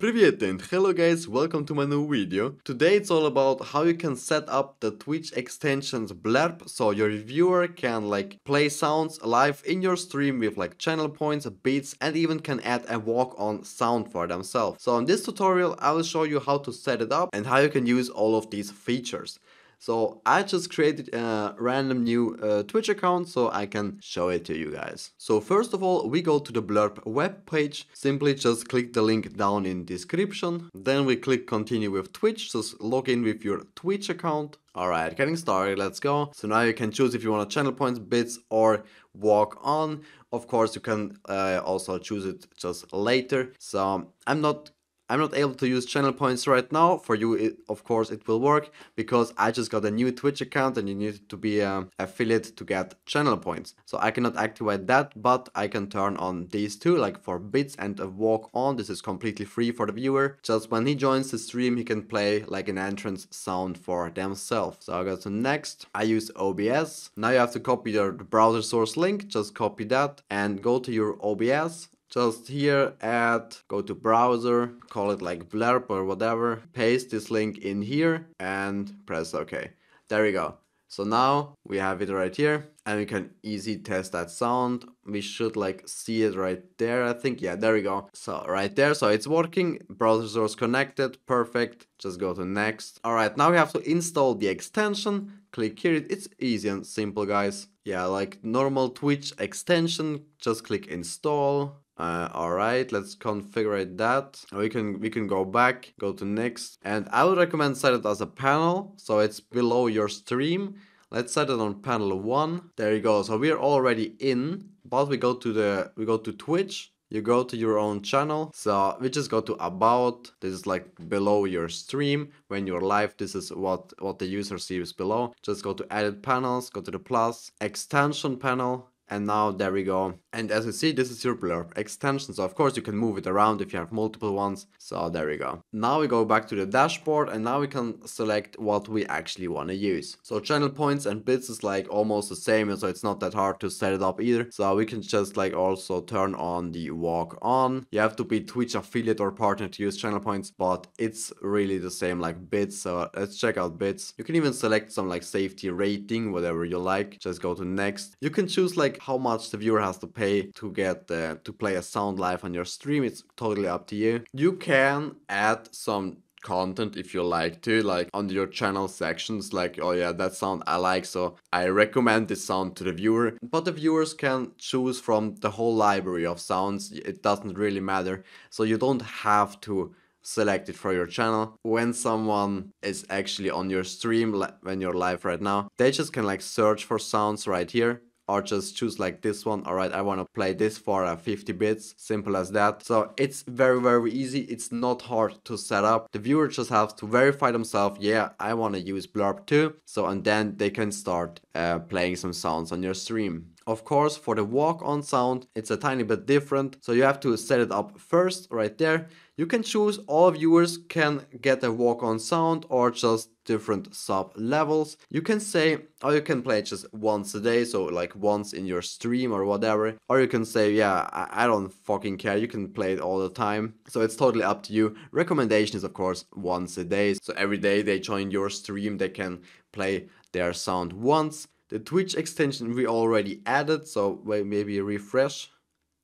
Привет and hello guys, welcome to my new video. Today it's all about how you can set up the Twitch extensions Blerp so your viewer can like play sounds live in your stream with like channel points, beats and even can add a walk on sound for themselves. So in this tutorial I will show you how to set it up and how you can use all of these features. So I just created a random new uh, Twitch account so I can show it to you guys. So first of all, we go to the Blerp web page. Simply just click the link down in description. Then we click continue with Twitch. Just log in with your Twitch account. Alright, getting started, let's go. So now you can choose if you want to channel points, bits or walk on. Of course, you can uh, also choose it just later. So I'm not I'm not able to use channel points right now. For you, it, of course, it will work because I just got a new Twitch account and you need to be an affiliate to get channel points. So I cannot activate that, but I can turn on these two, like for bits and a walk on. This is completely free for the viewer. Just when he joins the stream, he can play like an entrance sound for themselves. So I go to next. I use OBS. Now you have to copy your browser source link. Just copy that and go to your OBS just here add go to browser call it like Blerp or whatever paste this link in here and press ok. There we go. So now we have it right here and we can easy test that sound. We should like see it right there i think. Yeah there we go. So right there. So it's working. Browser source connected. Perfect. Just go to next. All right. Now we have to install the extension. Click here. It's easy and simple guys. Yeah like normal twitch extension. Just click install uh, all right, let's configure that. We can we can go back, go to next, and I would recommend set it as a panel, so it's below your stream. Let's set it on panel one. There you go. So we're already in, but we go to the we go to Twitch. You go to your own channel. So we just go to about. This is like below your stream. When you're live, this is what what the user sees below. Just go to edit panels, go to the plus, extension panel, and now there we go. And as you see, this is your Blerp extension. So of course you can move it around if you have multiple ones. So there we go. Now we go back to the dashboard and now we can select what we actually want to use. So channel points and bits is like almost the same. So it's not that hard to set it up either. So we can just like also turn on the walk on. You have to be Twitch affiliate or partner to use channel points, but it's really the same like bits. So let's check out bits. You can even select some like safety rating, whatever you like. Just go to next. You can choose like how much the viewer has to pay to get uh, to play a sound live on your stream. It's totally up to you. You can add some content if you like to like on your channel sections like oh yeah that sound i like so i recommend this sound to the viewer but the viewers can choose from the whole library of sounds it doesn't really matter so you don't have to select it for your channel when someone is actually on your stream when you're live right now they just can like search for sounds right here or just choose like this one. All right i want to play this for uh, 50 bits. Simple as that. So it's very very easy. It's not hard to set up. The viewer just has to verify themselves. Yeah i want to use Blerp too. So and then they can start uh, playing some sounds on your stream of course, for the walk on sound, it's a tiny bit different. So you have to set it up first right there. You can choose all viewers can get a walk on sound or just different sub levels. You can say, or you can play just once a day, so like once in your stream or whatever. Or you can say, yeah, I, I don't fucking care, you can play it all the time. So it's totally up to you. Recommendation is of course once a day. So every day they join your stream, they can play their sound once. The Twitch extension we already added, so maybe refresh.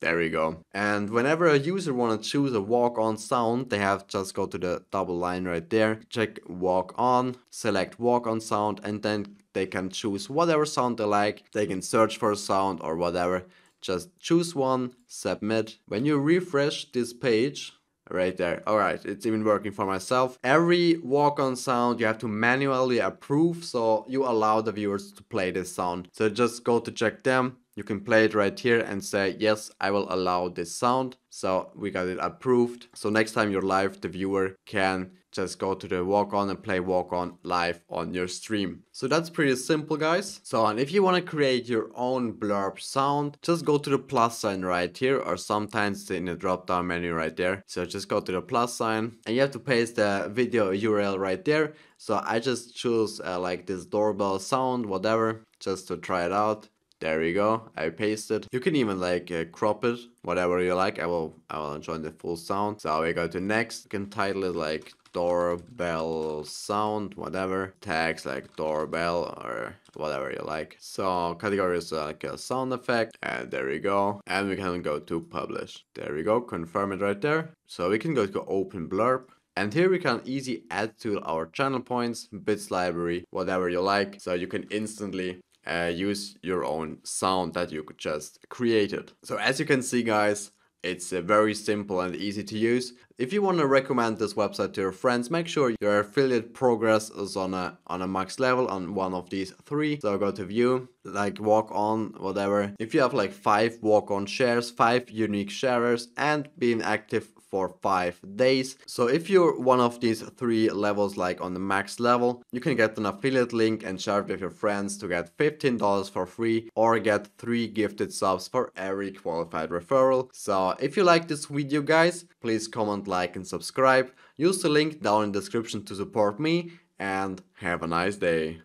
There we go. And whenever a user want to choose a walk on sound, they have just go to the double line right there, check walk on, select walk on sound, and then they can choose whatever sound they like. They can search for a sound or whatever. Just choose one, submit. When you refresh this page, right there. All right, it's even working for myself. Every walk on sound you have to manually approve, so you allow the viewers to play this sound. So just go to check them. You can play it right here and say, yes, I will allow this sound. So we got it approved. So next time you're live, the viewer can just go to the walk on and play walk on live on your stream. So that's pretty simple guys. So and if you want to create your own Blerp sound, just go to the plus sign right here or sometimes in the drop down menu right there. So just go to the plus sign and you have to paste the video URL right there. So I just choose uh, like this doorbell sound, whatever, just to try it out There you go. I pasted. You can even like uh, crop it, whatever you like. I will I will join the full sound. So we go to next. You can title it like doorbell sound, whatever. Tags like doorbell or whatever you like. So category is uh, like a sound effect and there we go. And we can go to publish. There we go, confirm it right there. So we can go to open Blerp. And here we can easy add to our channel points, bits library, whatever you like. So you can instantly uh, use your own sound that you could just created. So as you can see guys, it's uh, very simple and easy to use. If you want to recommend this website to your friends, make sure your affiliate progress is on a on a max level on one of these three. So go to view, like walk on, whatever. If you have like five walk on shares, five unique sharers, and being active for five days. So if you're one of these three levels like on the max level, you can get an affiliate link and share it with your friends to get $15 for free or get three gifted subs for every qualified referral. So if you like this video guys, please comment, like and subscribe. Use the link down in the description to support me and have a nice day.